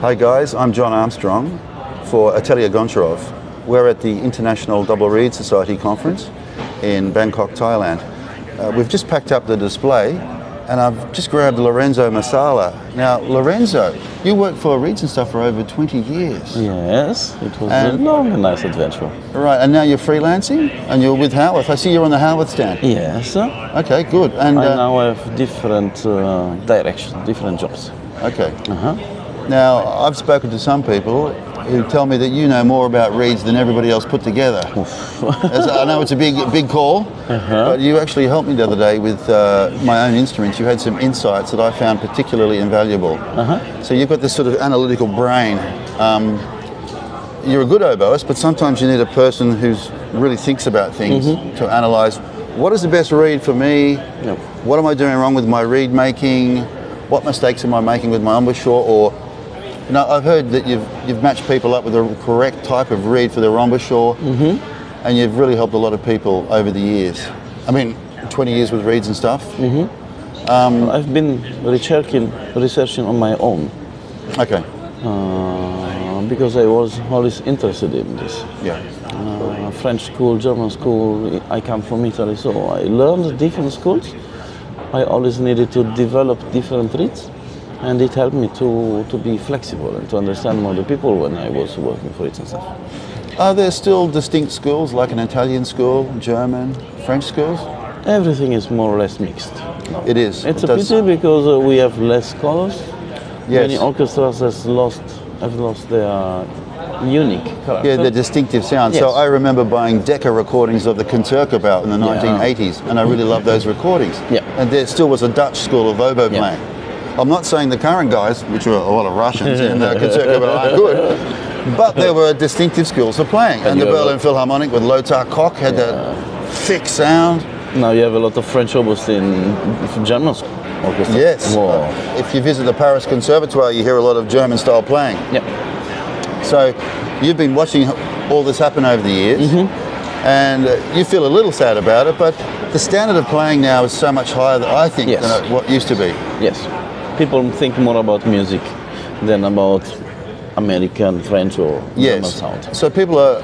Hi guys, I'm John Armstrong for Atelier Goncharov. We're at the International Double Reed Society conference in Bangkok, Thailand. Uh, we've just packed up the display and I've just grabbed Lorenzo Masala. Now, Lorenzo, you worked for Reeds and stuff for over 20 years. Yes, it was And- a long and nice adventure. Right, and now you're freelancing and you're with Howarth. I see you're on the Howarth stand. Yes, I Okay, good. And uh, now have different uh, directions, different jobs. okay. Uh-huh. Now, I've spoken to some people who tell me that you know more about reeds than everybody else put together. As I know it's a big, big call, but you actually helped me the other day with uh, my own instruments. You had some insights that I found particularly invaluable. So you've got this sort of analytical brain. Um, you're a good oboist, but sometimes you need a person who really thinks about things to analyze what is the best reed for me? Yep. What am I doing wrong with my reed making? What mistakes am I making with my embouchure? Or, you know, I've heard that you've you've matched people up with the correct type of reed for their embouchure, and you've really helped a lot of people over the years. I mean, 20 years with reeds and stuff. I've been researching, researching on my own Okay. uh, because I was always interested in this. Yeah. Uh, French school, German school. I come from Italy, so I learned different schools. I always needed to develop different reeds, and it helped me to, to be flexible and to understand more the people when I was working for it and stuff. Are there still distinct schools like an Italian school, German, French schools? Everything is more or less mixed. now. It is. It's It a does- pity because uh, we have less colors. Yes. Many orchestras has lost have lost their unique character. Yeah, the distinctive sound. So I remember buying Decca recordings of the Concertgebouw in the Yeah. 1980s, and I really loved those recordings. Yeah. And there still was a Dutch school of oboe Yeah. playing. I'm not saying the current guys, which were a lot of Russians in the Concertgebouw, aren't good, but there were distinctive skills of playing. And, And the Berlin Philharmonic with Lothar Koch had that thick sound. Now you have a lot of French oboes in German orchestra. Yes. Wow. If you visit the Paris Conservatoire, you hear a lot of German style playing. Yeah. So you've been watching all this happen over the years, Mm-hmm. and uh, you feel a little sad about it, but the standard of playing now is so much higher, than I think, Yes. than it, what used to be. Yes. People think more about music than about American, French, or Yes. sound. So people are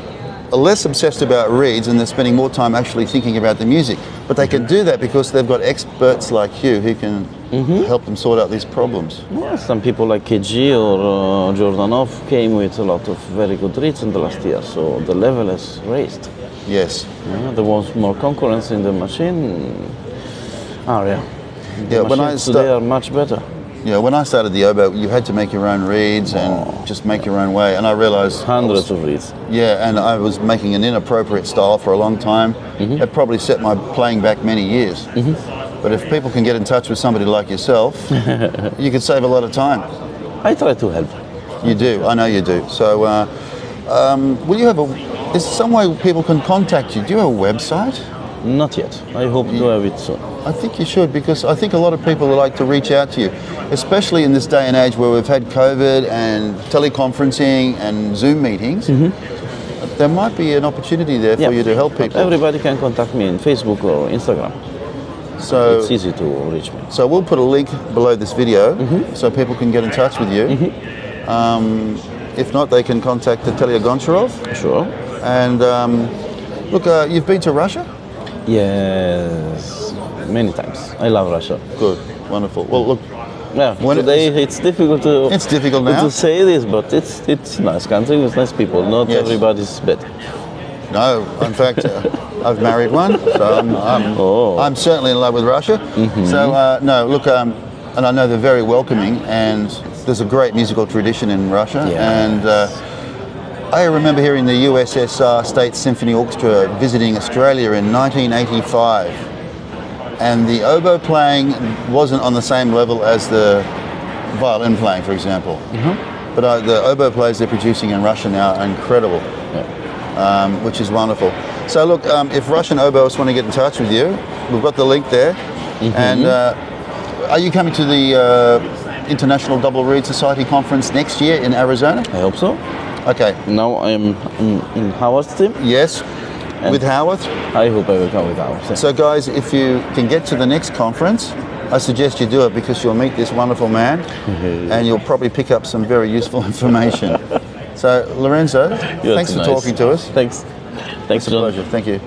less obsessed about reeds and they're spending more time actually thinking about the music. But they can do that because they've got experts like you who can Mm-hmm. help them sort out these problems. Well, some people like KG or uh, Jordanov came with a lot of very good reeds in the last year, so the level has raised. Yes. Yeah, there was more concurrence in the machine area. The Yeah, when I sta- today are much better. Yeah, when I started the oboe, you had to make your own reeds and just make your own way. And I realized I was- Hundreds of reeds. Yeah, and I was making an inappropriate style for a long time. Mm-hmm. It probably set my playing back many years. But if people can get in touch with somebody like yourself, you could save a lot of time. I try to help. You do, I know you do. So, uh, um, will you have a? Is there some way people can contact you? Do you have a website? Not yet. I hope you, to have it soon. I think you should because I think a lot of people would like to reach out to you, especially in this day and age where we've had COVID and teleconferencing and Zoom meetings. There might be an opportunity there for Mm-hmm. You to help people. Everybody can contact me on Facebook or Instagram. so It's easy to reach me. So we'll put a link below this video Mm-hmm. so people can get in touch with you. Um, if not, they can contact Natalia Goncharov. Sure. And um, look, uh, you've been to Russia? Yes, many times. I love Russia. Good, wonderful. Well, look, Yeah, When today it's difficult to It's difficult now. to say this, but it's it's nice country with nice people. Not Yes. everybody's bad. no, in fact, uh, I've married one, so I'm, I'm, Oh. I'm certainly in love with Russia. So, uh, no, look, um, and I know they're very welcoming, and there's a great musical tradition in Russia. Yes. And uh, I remember hearing the USSR State Symphony Orchestra visiting Australia in 1985. And the oboe playing wasn't on the same level as the violin playing, for example. But uh, the oboe players they're producing in Russia now are incredible, um, which is wonderful. So, look, um, if Russian oboists want to get in touch with you, we've got the link there. And uh, are you coming to the uh, International Double Reed Society conference next year in Arizona? I hope so. Okay. Now I am in, in Howarth's team. Yes, with Howarth. I hope I will come with Howard. So, guys, if you can get to the next conference, I suggest you do it because you'll meet this wonderful man and you'll probably pick up some very useful information. so, Lorenzo, Yeah, thanks for nice. talking to us. Thanks. Thanks, It's a pleasure. Thank you.